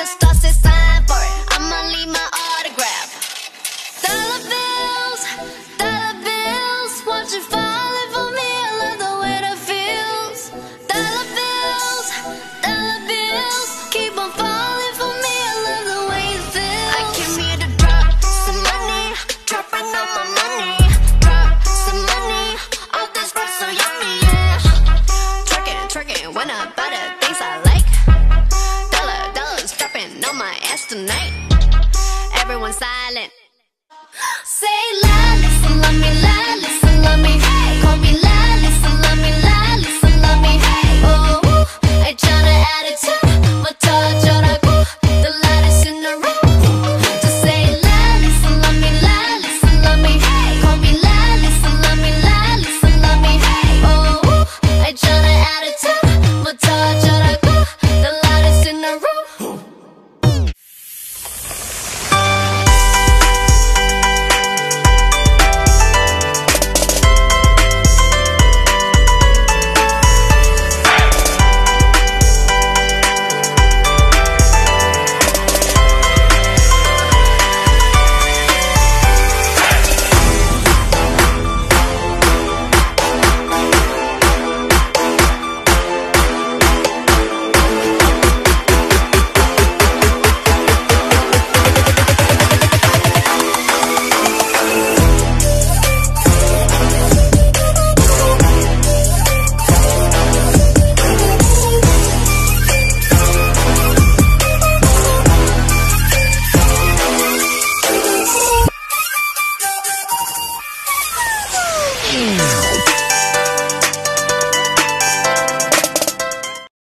the star says sign for it. I'ma leave my autograph. Dollar bills, dollar bills, watch it fall. everyone silent. Say Yeah.